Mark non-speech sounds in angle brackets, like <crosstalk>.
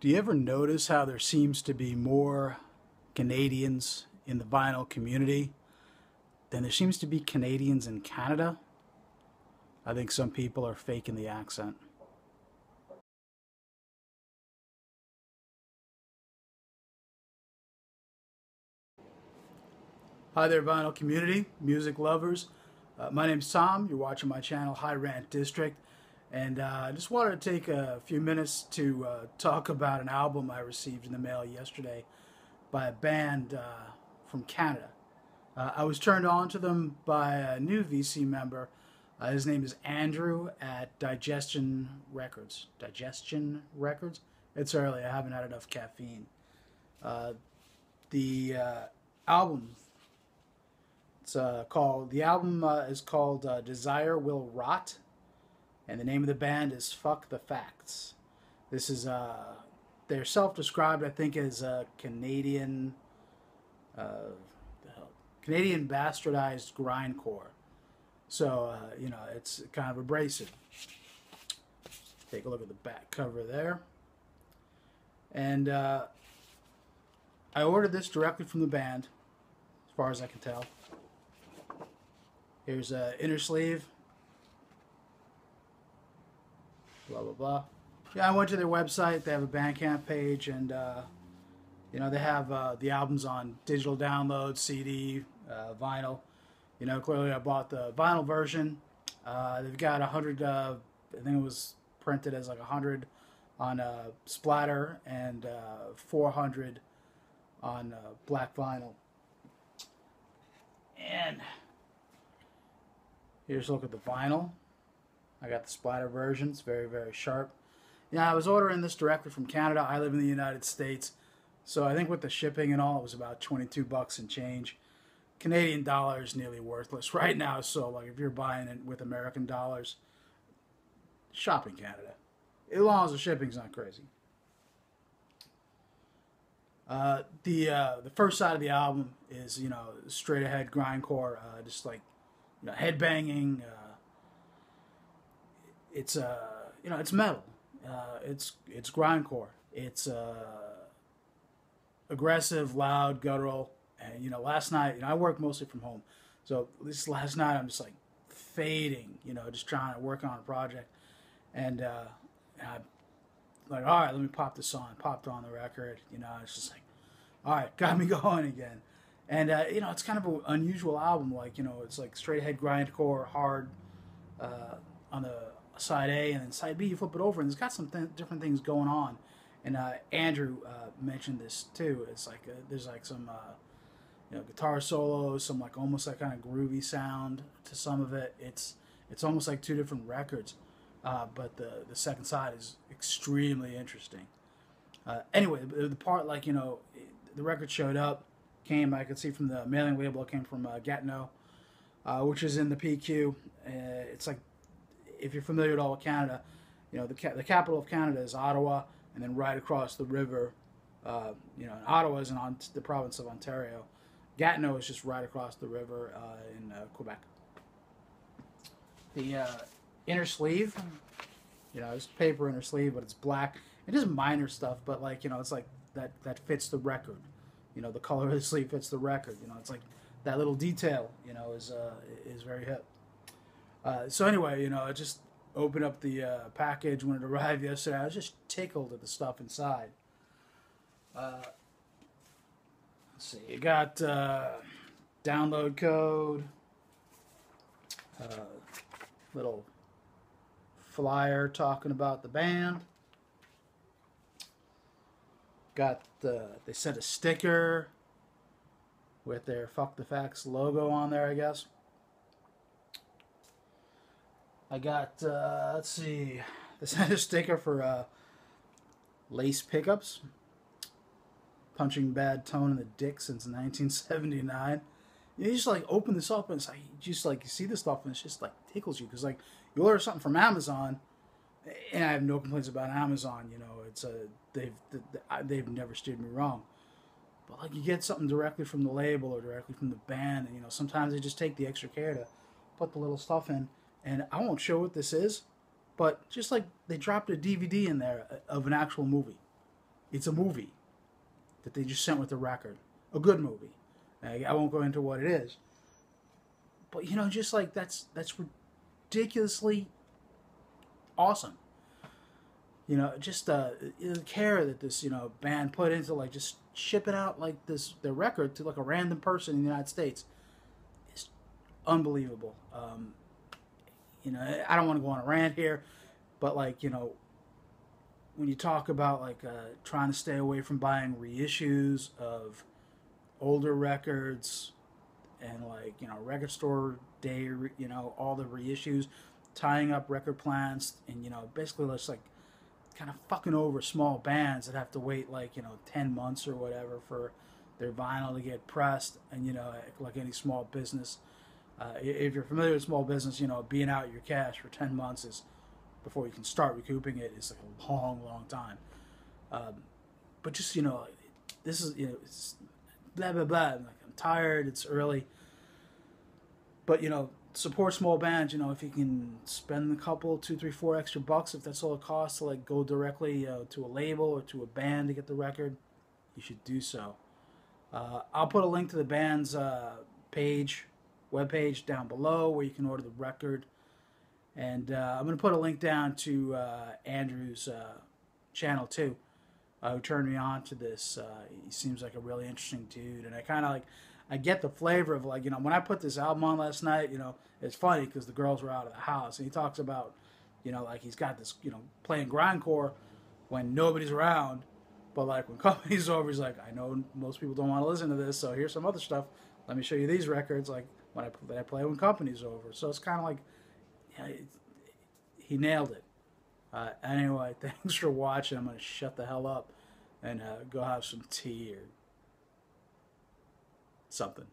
Do you ever notice how there seems to be more Canadians in the vinyl community than there seems to be Canadians in Canada? I think some people are faking the accent. Hi there, vinyl community, music lovers. Uh, my name's Tom. You're watching my channel, High Rant District. And uh, I just wanted to take a few minutes to uh, talk about an album I received in the mail yesterday by a band uh, from Canada. Uh, I was turned on to them by a new VC member. Uh, his name is Andrew at Digestion Records. Digestion Records? It's early. I haven't had enough caffeine. Uh, the album it's called the album is called Desire Will Rot and the name of the band is Fuck the Facts. This is uh, they're self-described, I think, as a Canadian, uh, Canadian bastardized grindcore. So uh, you know, it's kind of abrasive. Take a look at the back cover there, and uh, I ordered this directly from the band, as far as I can tell. Here's a inner sleeve blah blah blah. Yeah, I went to their website. They have a Bandcamp page, and uh, you know they have uh, the albums on digital download, CD, uh, vinyl. You know, clearly I bought the vinyl version. Uh, they've got a hundred. Uh, I think it was printed as like a hundred on uh, splatter and 400 on black vinyl. And here's a look at the vinyl. I got the splatter version. It's very, very sharp. Yeah, I was ordering this directly from Canada. I live in the United States. So I think with the shipping and all, it was about 22 bucks and change. Canadian dollar is nearly worthless <laughs> right now. So like if you're buying it with American dollars, shop in Canada. As long as the shipping's not crazy. Uh, the uh, the first side of the album is you know straight ahead grindcore, uh, just like you know head banging, uh, it's uh you know it's metal, uh, it's it's grindcore, it's uh, aggressive, loud, guttural, and you know last night you know I work mostly from home, so this last night I'm just like fading, you know, just trying to work on a project, and, uh, and I like all right, let me pop this on, popped on the record, you know, it's just like all right, got me <laughs> going again. And uh, you know, it's kind of an unusual album. Like you know, it's like straight ahead grindcore, hard uh, on the side A, and then side B, you flip it over, and it's got some th- different things going on. And uh, Andrew uh, mentioned this too. It's like uh, there's like some uh, you know guitar solos, some like almost like kind of groovy sound to some of it. It's it's almost like two different records, uh, but the the second side is extremely interesting. Anyway, the, the part like you know the record showed up, came I could see from the mailing label it came from Gatineau, which is in the PQ. it's like if you're familiar at all with Canada, you know the ca- the capital of Canada is Ottawa, and then right across the river, uh, you know, Ottawa is in on- the province of Ontario. Gatineau is just right across the river uh, in uh, Quebec. The uh, inner sleeve, you know, it's paper inner sleeve, but it's black. It is minor stuff, but like you know, it's like that that fits the record. You know, the color of the <laughs> sleeve fits the record. You know, it's like that little detail. You know, is uh, is very hip. Uh, so anyway, you know, I just opened up the uh, package when it arrived yesterday. I was just tickled at the stuff inside. Uh, let's see, you got uh, download code, uh, little flyer talking about the band. Got the they sent a sticker with their "fuck the facts" logo on there, I guess. I got, uh, let's see, <laughs> this had a sticker for uh, lace pickups. Punching bad tone in the dick since 1979. You just like open this up and it's like, you just like, you see this stuff and it's just like tickles you. Because like, you order something from Amazon, and I have no complaints about Amazon, you know, it's a, they've, they've never steered me wrong. But like, you get something directly from the label or directly from the band, and you know, sometimes they just take the extra care to put the little stuff in and I won't show what this is, but just like they dropped a DVD in there of an actual movie. it's a movie that they just sent with the record, a good movie. I, won't go into what it is, but you know, just like that's that's ridiculously awesome. You know, just uh, the care that this you know band put into like just shipping out like this their record to like a random person in the United States is unbelievable. Um, you know, I don't want to go on a rant here, but like you know, when you talk about like uh, trying to stay away from buying reissues of older records and like you know record store day you know all the reissues tying up record plants and you know basically just like kind of fucking over small bands that have to wait like you know 10 months or whatever for their vinyl to get pressed and you know like any small business uh, if you're familiar with small business you know being out your cash for 10 months is before you can start recouping it is like a long long time um, but just you know this is you know it's blah blah blah I'm like i'm tired it's early but you know support small bands. You know, if you can spend a couple, two, three, four extra bucks, if that's all it costs to like go directly uh, to a label or to a band to get the record, you should do so. Uh, I'll put a link to the band's uh, page, webpage down below where you can order the record. And uh, I'm going to put a link down to uh, Andrew's uh, channel too, who turned me on to this. he seems like a really interesting dude. And I kind of like, I get the flavor of like you know when I put this album on last night, you know it's funny because the girls were out of the house and he talks about you know like he's got this you know playing grindcore when nobody's around, but like when <laughs> company's over, he's like I know most people don't want to listen to this, so here's some other stuff. Let me show you these records like when I that I play when company's over. So it's kind of like it, he nailed it. Uh, anyway, <laughs> thanks for watching. I'm gonna shut the hell up and uh, go have some tea or something.